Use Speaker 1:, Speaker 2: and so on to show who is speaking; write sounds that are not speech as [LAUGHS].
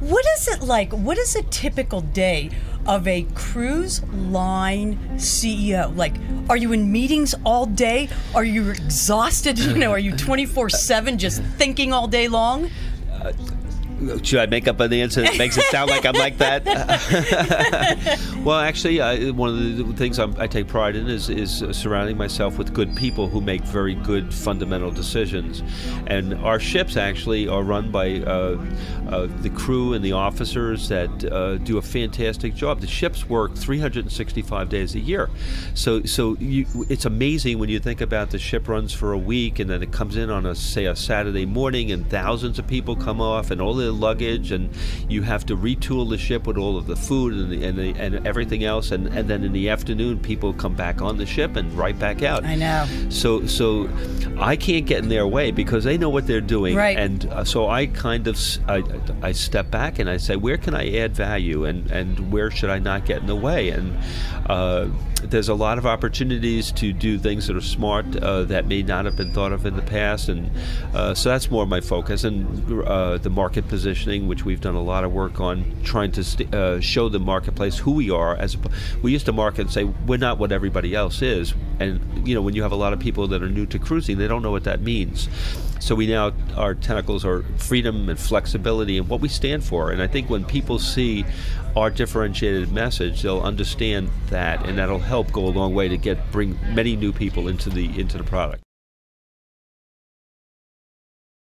Speaker 1: What is it like? What is a typical day of a cruise line CEO? Like, are you in meetings all day? Are you exhausted? [LAUGHS] You know, are you 24 7 just thinking all day long?
Speaker 2: Uh, Should I make up an answer that makes it sound like I'm like that? [LAUGHS] well, actually, I, one of the things I'm, i take pride in is, is surrounding myself with good people who make very good fundamental decisions. And our ships actually are run by uh, uh, the crew and the officers that uh, do a fantastic job. The ships work 365 days a year, so so you, it's amazing when you think about the ship runs for a week and then it comes in on a say a Saturday morning and thousands of people come off and all the luggage, and you have to retool the ship with all of the food and the, and, the, and everything else, and, and then in the afternoon people come back on the ship and right back out.
Speaker 1: I know.
Speaker 2: So so I can't get in their way because they know what they're doing,
Speaker 1: right.
Speaker 2: and uh, so I kind of I, I step back and I say where can I add value and and where should I not get in the way and. Uh, there's a lot of opportunities to do things that are smart uh, that may not have been thought of in the past, and uh, so that's more my focus. And uh, the market positioning, which we've done a lot of work on, trying to st- uh, show the marketplace who we are. As we used to market and say we're not what everybody else is, and you know when you have a lot of people that are new to cruising, they don't know what that means. So we now our tentacles are freedom and flexibility and what we stand for. And I think when people see our differentiated message, they'll understand that, and that'll help go a long way to get bring many new people into the into the product.